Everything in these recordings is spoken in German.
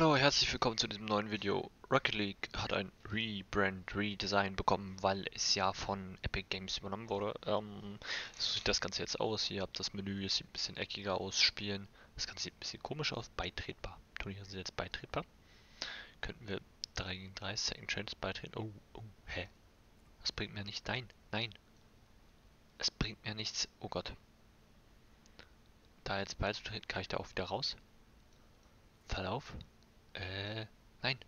Hallo, herzlich willkommen zu diesem neuen Video. Rocket League hat ein Rebrand, Redesign bekommen, weil es ja von Epic Games übernommen wurde. Ähm, so sieht das Ganze jetzt aus. Ihr habt das Menü, es sieht ein bisschen eckiger aus, Spielen. Das Ganze sieht ein bisschen komisch aus, beitretbar. Turniere sind jetzt beitretbar. Könnten wir 3 gegen 3 Second Chance beitreten? Oh, oh, hä? Das bringt mir nichts. Nein, nein. Es bringt mir nichts. Oh Gott. Da jetzt beizutreten, kann ich da auch wieder raus. Verlauf. Äh, nein.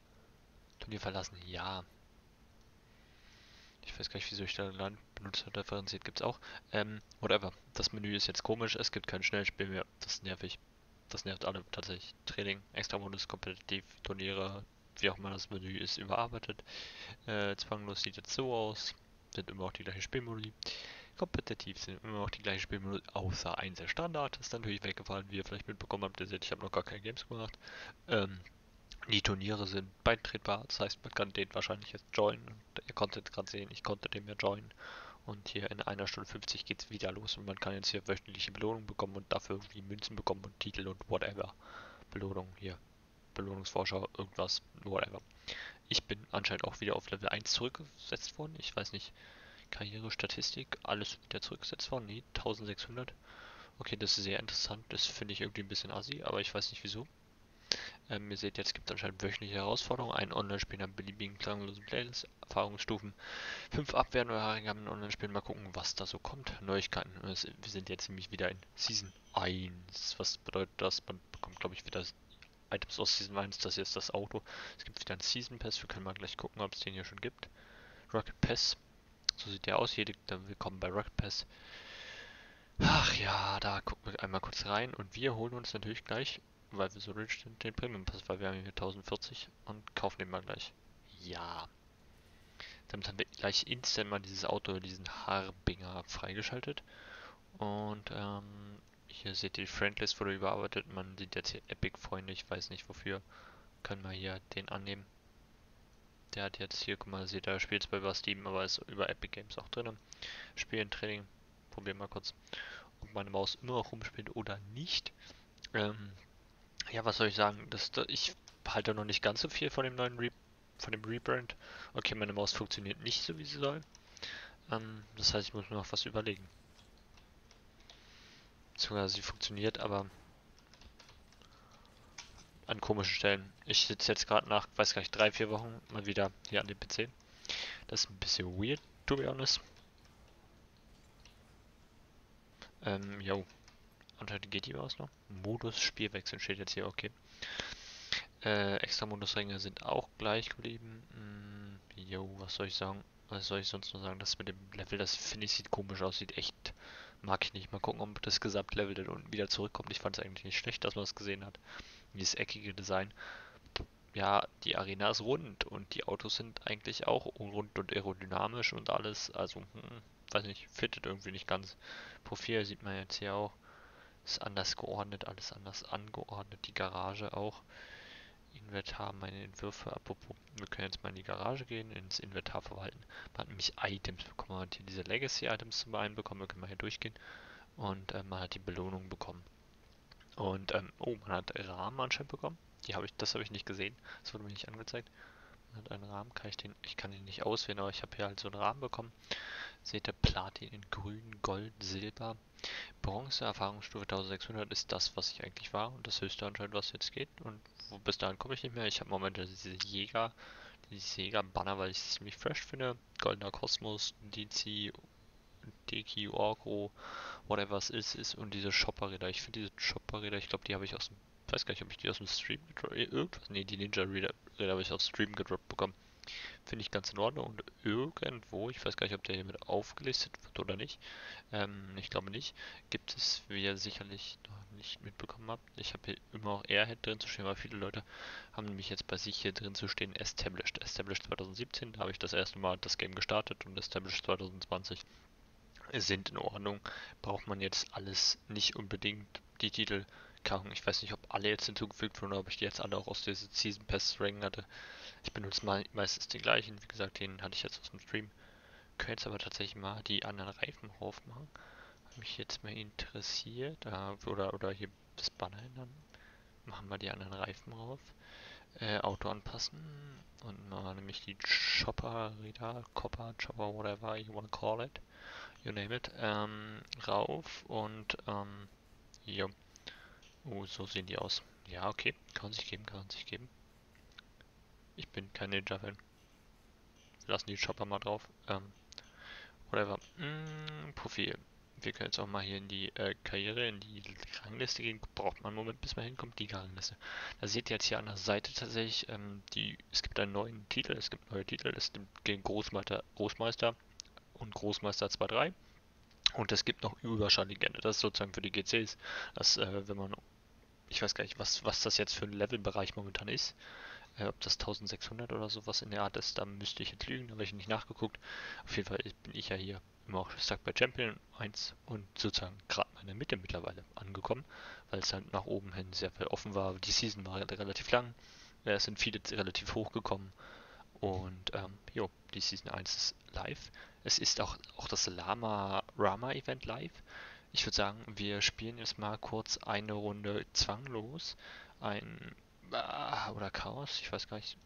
Turnier verlassen, ja. Ich weiß gar nicht, wieso ich da Land benutzt differenziert gibt's auch. Ähm, whatever. Das Menü ist jetzt komisch, es gibt kein Schnellspiel mehr. Das ist nervig. Das nervt alle tatsächlich. Training, Extra-Modus, kompetitiv, Turniere, wie auch immer das Menü ist, überarbeitet. Äh, zwanglos sieht jetzt so aus. Sind immer auch die gleichen Spielmodi. Kompetitiv sind immer noch die gleichen Spielmodi, außer eins der Standard ist natürlich weggefallen, wie ihr vielleicht mitbekommen habt. Ihr seht, ich habe noch gar keine Games gemacht. Ähm, die Turniere sind beitretbar, das heißt, man kann den wahrscheinlich jetzt joinen. Ihr konntet gerade sehen, ich konnte den ja joinen. Und hier in einer Stunde 50 geht es wieder los und man kann jetzt hier wöchentliche Belohnungen bekommen und dafür irgendwie Münzen bekommen und Titel und whatever. Belohnung hier. Belohnungsvorschau, irgendwas, whatever. Ich bin anscheinend auch wieder auf Level 1 zurückgesetzt worden. Ich weiß nicht. Karriere, Statistik, alles wieder zurückgesetzt worden. Nee, 1600. Okay, das ist sehr interessant. Das finde ich irgendwie ein bisschen assi, aber ich weiß nicht wieso. Ähm, ihr seht, jetzt gibt es anscheinend wöchentliche Herausforderungen. Ein Online-Spiel in beliebigen klanglosen Playlist, Erfahrungsstufen, fünf Abwehren oder Herrengaben in Online-Spielen. Mal gucken, was da so kommt. Neuigkeiten. Wir sind jetzt nämlich wieder in Season 1. Was bedeutet das? Man bekommt, glaube ich, wieder Items aus Season 1. Das ist das Auto. Es gibt wieder einen Season Pass. Wir können mal gleich gucken, ob es den hier schon gibt. Rocket Pass. So sieht der aus. Hier willkommen bei Rocket Pass. Ach ja, da gucken wir einmal kurz rein und wir holen uns natürlich gleich weil wir so rich sind, den Premium Pass, weil wir haben hier 1040 und kaufen den mal gleich. Ja. Damit haben wir gleich instant mal dieses Auto, diesen Harbinger freigeschaltet. Und ähm, hier seht ihr, die Friendlist wurde überarbeitet. Man sieht jetzt hier Epic-Freunde, ich weiß nicht wofür. Können wir hier den annehmen. Der hat jetzt hier, guck mal, seht ihr, spielt zwar über Steam, aber ist über Epic Games auch drin. Spielen, Training. Probieren mal kurz, ob meine Maus immer noch rumspielt oder nicht. Ähm, ja, was soll ich sagen? Das, das, ich halte noch nicht ganz so viel von dem neuen Re von dem Rebrand. Okay, meine Maus funktioniert nicht so, wie sie soll. Ähm, das heißt, ich muss mir noch was überlegen. Sogar sie funktioniert, aber an komischen Stellen. Ich sitze jetzt gerade nach, weiß gar nicht, drei, vier Wochen mal wieder hier an dem PC. Das ist ein bisschen weird, to be honest. Ähm, yo. Anscheinend geht die aus noch. Modus Spielwechsel steht jetzt hier, okay. Äh, extra Modusränge sind auch gleich geblieben. Jo, was soll ich sagen? Was soll ich sonst noch sagen? Das mit dem Level, das finde ich sieht komisch aus, sieht echt. Mag ich nicht. Mal gucken, ob das Gesamtlevel dann unten wieder zurückkommt. Ich fand es eigentlich nicht schlecht, dass man es gesehen hat. Dieses eckige Design. Ja, die Arena ist rund und die Autos sind eigentlich auch rund und aerodynamisch und alles. Also, hm, weiß nicht, fittet irgendwie nicht ganz. Profil sieht man jetzt hier auch. Ist anders geordnet, alles anders angeordnet. Die Garage auch. Inventar, meine Entwürfe. Apropos, wir können jetzt mal in die Garage gehen, ins Inventar verwalten. Man hat nämlich Items bekommen. Man hat hier diese Legacy-Items zum einen bekommen. Wir können mal hier durchgehen. Und äh, man hat die Belohnung bekommen. Und, ähm, oh, man hat Rahmen anscheinend bekommen. Die habe ich, das habe ich nicht gesehen. Das wurde mir nicht angezeigt. Man hat einen Rahmen, kann ich den, ich kann den nicht auswählen, aber ich habe hier halt so einen Rahmen bekommen. Seht ihr Platin in grün, Gold, Silber. Bronze, Erfahrungsstufe 1600 ist das, was ich eigentlich war und das höchste anscheinend, was jetzt geht. Und wo, bis dahin komme ich nicht mehr. Ich habe momentan diese Jäger, dieses Jäger-Banner, weil ich es ziemlich fresh finde. Goldener Kosmos, DC, Deki, Orko, whatever es ist, ist und diese Shopper-Räder. Ich finde diese Shopper-Räder, ich glaube, die habe ich aus dem, weiß gar nicht, ob ich die aus dem Stream gedroppt, irgendwas, nee, die Ninja-Räder habe ich aus Stream gedroppt bekommen. Finde ich ganz in Ordnung. Und irgendwo, ich weiß gar nicht, ob der hier mit aufgelistet wird oder nicht, ähm, ich glaube nicht, gibt es, wie ihr sicherlich noch nicht mitbekommen habt, ich habe hier immer auch Airhead drin zu stehen, weil viele Leute haben nämlich jetzt bei sich hier drin zu stehen Established. Established 2017, da habe ich das erste Mal das Game gestartet und Established 2020 sind in Ordnung. Braucht man jetzt alles nicht unbedingt die Titel. Ich weiß nicht, ob alle jetzt hinzugefügt wurden oder ob ich die jetzt alle auch aus dieser Season Pass Rank hatte. Ich benutze mal meistens den gleichen. Wie gesagt, den hatte ich jetzt aus dem Stream. können jetzt aber tatsächlich mal die anderen Reifen aufmachen. Hat mich jetzt mal interessiert. Oder, oder hier das Banner ändern. Machen wir die anderen Reifen rauf. Äh, Auto anpassen. Und mal nämlich die Chopper-Räder, Copper, Chopper, whatever you wanna call it. You name it. Ähm, rauf und, ähm, jo. Oh, so sehen die aus. Ja, okay. Kann sich geben, kann sich geben. Ich bin kein Ninja-Fan. Lassen die Chopper mal drauf. Ähm, whatever. Mm, Profil. Wir können jetzt auch mal hier in die äh, Karriere, in die Rangliste gehen. Braucht man einen Moment, bis man hinkommt. Die Rangliste. Da seht ihr jetzt hier an der Seite tatsächlich, ähm, die, es gibt einen neuen Titel. Es gibt neue Titel. Es gibt gegen Großmeister, Großmeister und Großmeister 2-3. Und es gibt noch Überschalllegende. Das ist sozusagen für die GCs. Das, äh, wenn man, ich weiß gar nicht, was, was das jetzt für ein Levelbereich momentan ist. Äh, ob das 1600 oder sowas in der Art ist, da müsste ich jetzt lügen, da habe ich nicht nachgeguckt. Auf jeden Fall bin ich ja hier immer auch stark bei Champion 1 und sozusagen gerade in der Mitte mittlerweile angekommen, weil es halt nach oben hin sehr viel offen war. Die Season war relativ lang, es sind viele relativ hoch gekommen und ähm, jo, die Season 1 ist live. Es ist auch, auch das Lama Rama Event live. Ich würde sagen, wir spielen jetzt mal kurz eine Runde zwanglos. Ein äh, oder Chaos, ich weiß gar nicht.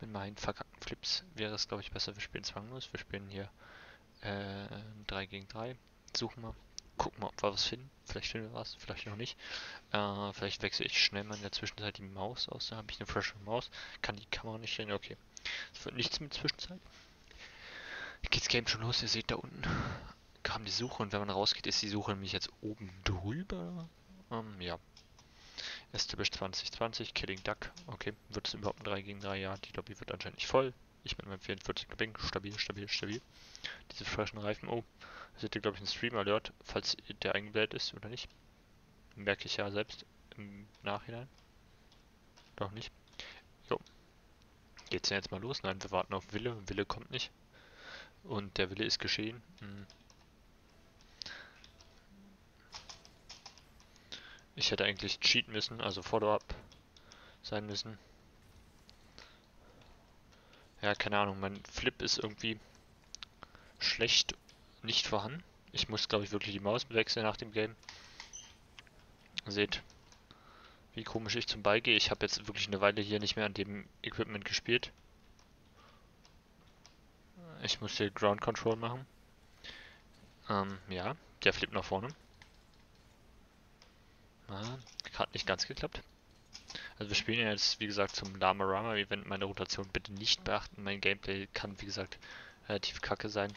Mit meinen verkackten Flips wäre es, glaube ich, besser, wir spielen zwanglos. Wir spielen hier äh, 3 gegen 3. Suchen wir. Gucken wir, ob wir was finden. Vielleicht finden wir was, vielleicht noch nicht. Äh, vielleicht wechsle ich schnell mal in der Zwischenzeit die Maus aus. Da habe ich eine frische Maus. Kann die Kamera nicht stellen. Okay. Es wird nichts mit Zwischenzeit. Geht's Game schon los. Ihr seht da unten kam die Suche und wenn man rausgeht, ist die Suche nämlich jetzt oben drüber. Ähm, ja, Establish 2020, Killing Duck. Okay, wird es überhaupt ein 3 gegen 3? Ja, die Lobby wird anscheinend nicht voll. Ich mit meinem 44 Bing, stabil, stabil, stabil. Diese frischen Reifen, oh, seht ihr, glaube ich, einen Stream-Alert, falls der eingebläht ist oder nicht. Merke ich ja selbst im Nachhinein. Doch nicht. Jo. Geht's denn jetzt mal los? Nein, wir warten auf Wille. Wille kommt nicht. Und der Wille ist geschehen. Hm. Ich hätte eigentlich cheaten müssen, also Follow-up sein müssen. Ja, keine Ahnung, mein Flip ist irgendwie schlecht nicht vorhanden. Ich muss, glaube ich, wirklich die Maus wechseln nach dem Game. Seht, wie komisch ich zum Ball gehe. Ich habe jetzt wirklich eine Weile hier nicht mehr an dem Equipment gespielt. Ich muss hier Ground Control machen. Ähm, ja, der flippt nach vorne. Ah, hat nicht ganz geklappt. Also wir spielen jetzt, wie gesagt, zum Lama Rama Event. Meine Rotation bitte nicht beachten. Mein Gameplay kann, wie gesagt, relativ kacke sein.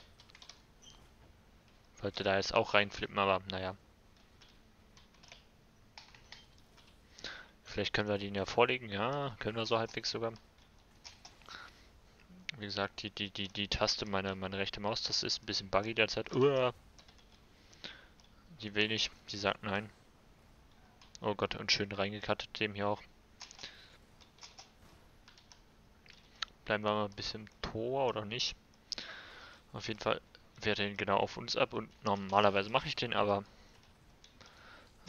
Wollte da jetzt auch reinflippen, aber naja. Vielleicht können wir den ja vorlegen. Ja, können wir so halbwegs sogar. Wie gesagt, die, die, die, die Taste, meine, meine rechte Maustaste ist ein bisschen buggy derzeit. Uah. Die will nicht, die sagt nein. Oh Gott, und schön reingekattet dem hier auch. Bleiben wir mal ein bisschen Tor oder nicht. Auf jeden Fall wehrt ihn genau auf uns ab und normalerweise mache ich den, aber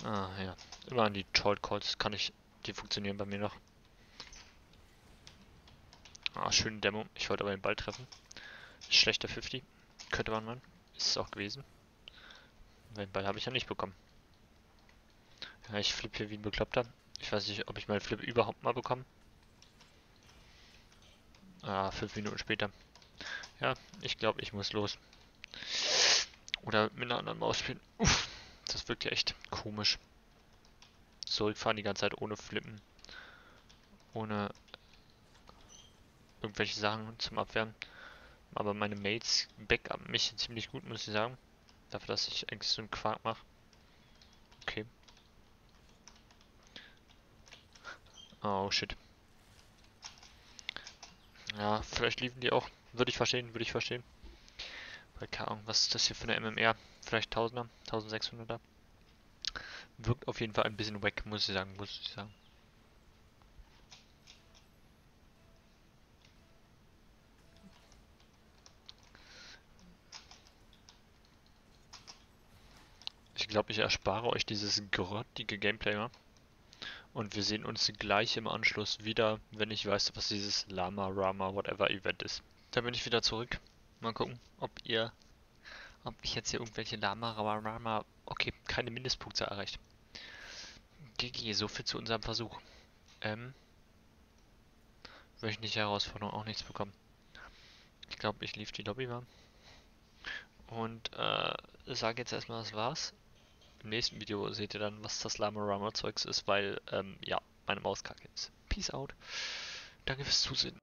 Ah, ja. Immer an die Cholt Calls kann ich, die funktionieren bei mir noch. Ah, schöne Demo. Ich wollte aber den Ball treffen. Schlechter 50. Könnte man mal. Ist es auch gewesen. Den Ball habe ich ja nicht bekommen. Ja, ich flippe hier wie ein Bekloppter. Ich weiß nicht, ob ich meinen Flip überhaupt mal bekomme. Ah, fünf Minuten später. Ja, ich glaube, ich muss los. Oder mit einer anderen Maus spielen. Uff, das wirkt ja echt komisch. Zurückfahren die ganze Zeit ohne Flippen. Ohne irgendwelche Sachen zum Abwehren. Aber meine Mates backup mich ziemlich gut, muss ich sagen. Dafür, dass ich eigentlich so einen Quark mache. Okay. Oh shit. Ja, vielleicht liefen die auch. Würde ich verstehen, würde ich verstehen. Weil keine Ahnung, was ist das hier für eine MMR? Vielleicht 1000er, 1600er. Wirkt auf jeden Fall ein bisschen wack, muss ich sagen, muss ich sagen. Ich glaube, ich erspare euch dieses grottige Gameplay mal. Und wir sehen uns gleich im Anschluss wieder, wenn ich weiß, was dieses Lama Rama Whatever Event ist. Da bin ich wieder zurück. Mal gucken, ob ihr, ob ich jetzt hier irgendwelche Lama, Rama, okay, keine Mindestpunkte erreicht. GG, so viel zu unserem Versuch. Ähm, wöchentliche Herausforderung auch nichts bekommen. Ich glaube, ich lief die Lobby mal. Und äh, sage jetzt erstmal, das war's. Im nächsten Video seht ihr dann, was das Lama-Rama-Zeugs ist, weil, ähm, ja, meine Maus kacke ist. Peace out. Danke fürs Zusehen.